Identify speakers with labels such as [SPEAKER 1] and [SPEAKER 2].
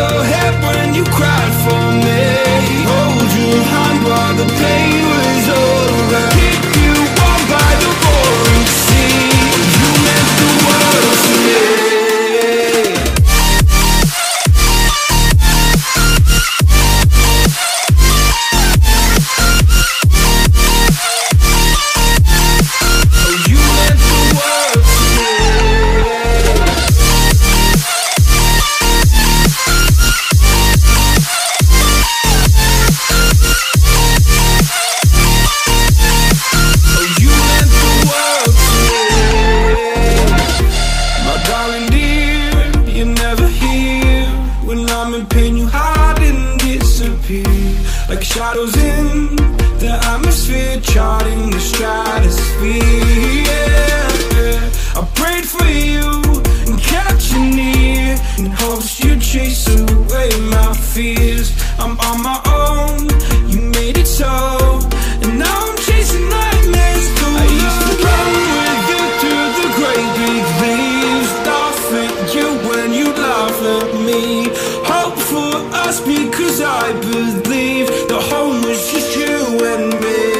[SPEAKER 1] your head in the atmosphere, charting the stratosphere. I prayed for you and kept you near in hopes you'd chase away my fears. I'm on my own, hope for us because I believe the home was just you and me.